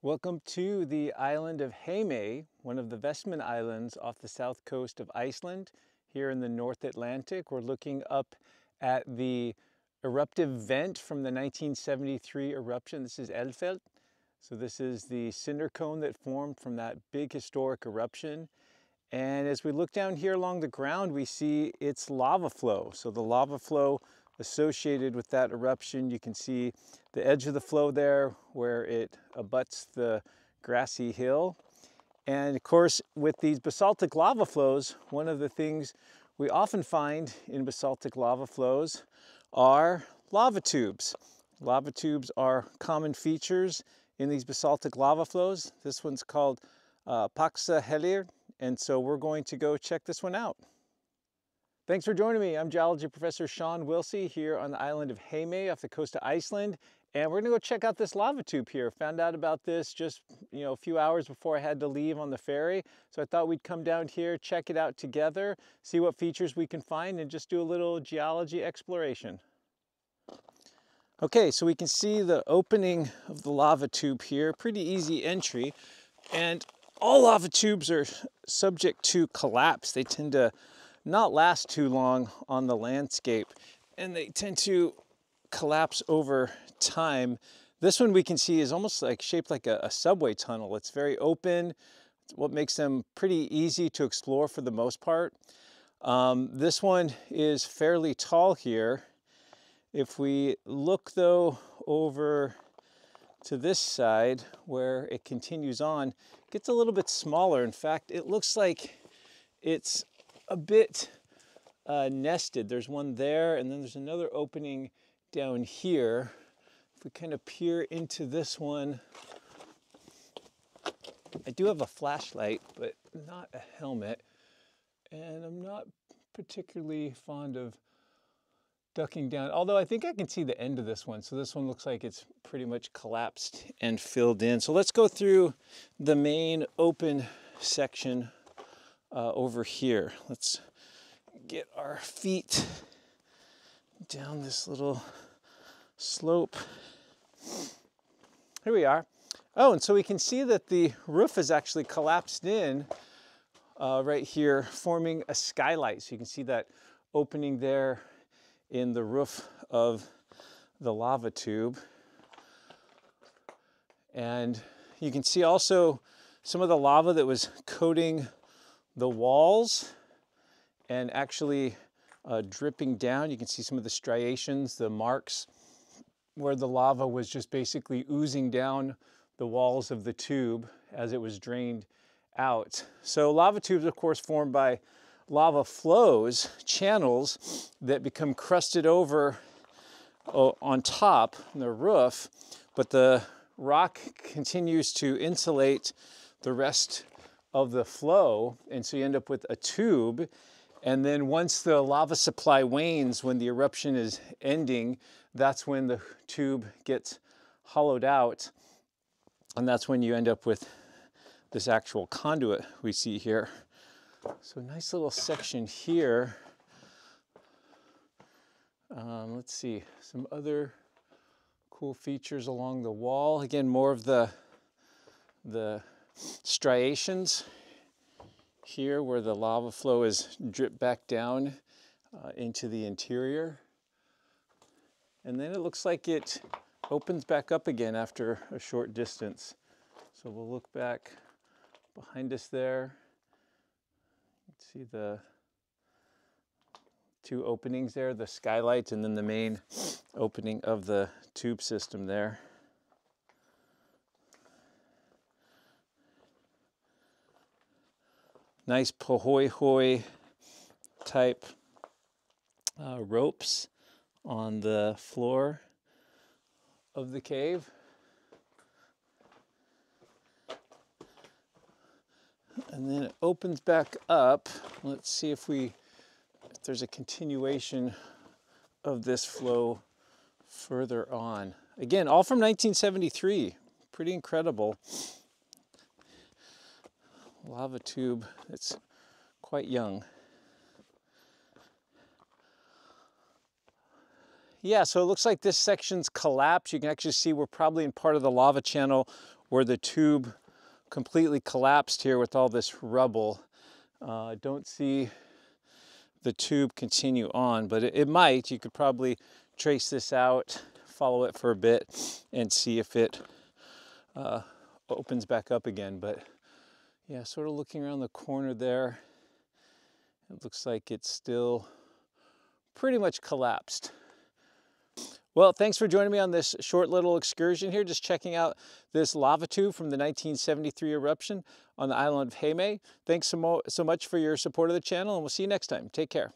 Welcome to the island of Heimaey, one of the Vestmann Islands off the south coast of Iceland, here in the North Atlantic. We're looking up at the eruptive vent from the 1973 eruption. This is Eldfell. So this is the cinder cone that formed from that big historic eruption. And as we look down here along the ground, we see its lava flow. So the lava flow associated with that eruption. You can see the edge of the flow there where it abuts the grassy hill. And of course, with these basaltic lava flows, one of the things we often find in basaltic lava flows are lava tubes. Lava tubes are common features in these basaltic lava flows. This one's called uh, Páskahellir, and so we're going to go check this one out. Thanks for joining me. I'm geology professor Shawn Willsey here on the island of Heimaey off the coast of Iceland. And we're gonna go check out this lava tube here. Found out about this just you know a few hours before I had to leave on the ferry. So I thought we'd come down here, check it out together, see what features we can find and just do a little geology exploration. Okay, so we can see the opening of the lava tube here. Pretty easy entry. And all lava tubes are subject to collapse. They tend to not last too long on the landscape and they tend to collapse over time. This one we can see is almost like shaped like a, a subway tunnel. It's very open, it's what makes them pretty easy to explore for the most part. Um, this one is fairly tall here. If we look though over to this side where it continues on, it gets a little bit smaller. In fact, it looks like it's a bit uh, nested. There's one there, and then there's another opening down here. If we kind of peer into this one, I do have a flashlight, but not a helmet. And I'm not particularly fond of ducking down, although I think I can see the end of this one. So this one looks like it's pretty much collapsed and filled in. So let's go through the main open section uh, over here. Let's get our feet down this little slope. Here we are. Oh, and so we can see that the roof is actually collapsed in uh, right here, forming a skylight. So you can see that opening there in the roof of the lava tube. And you can see also some of the lava that was coating the walls and actually uh, dripping down. You can see some of the striations, the marks where the lava was just basically oozing down the walls of the tube as it was drained out. So lava tubes, of course, formed by lava flows, channels that become crusted over uh, on top, on the roof, but the rock continues to insulate the rest of the flow. And so you end up with a tube. And then once the lava supply wanes, when the eruption is ending, that's when the tube gets hollowed out. And that's when you end up with this actual conduit we see here. So nice little section here. Um, let's see, some other cool features along the wall. Again, more of the, the striations here where the lava flow is dripped back down uh, into the interior. And then it looks like it opens back up again after a short distance. So we'll look back behind us there. See the two openings there, the skylights and then the main opening of the tube system there. Nice pahoehoe type uh, ropes on the floor of the cave. And then it opens back up. Let's see if we if there's a continuation of this flow further on. Again, all from 1973. Pretty incredible lava tube that's quite young. Yeah, so it looks like this section's collapsed. You can actually see we're probably in part of the lava channel where the tube completely collapsed here with all this rubble. Uh, I don't see the tube continue on, but it, it might. You could probably trace this out, follow it for a bit, and see if it uh, opens back up again. But yeah, sort of looking around the corner there, it looks like it's still pretty much collapsed. Well, thanks for joining me on this short little excursion here, just checking out this lava tube from the 1973 eruption on the island of Heimaey. Thanks so, so much for your support of the channel, and we'll see you next time. Take care.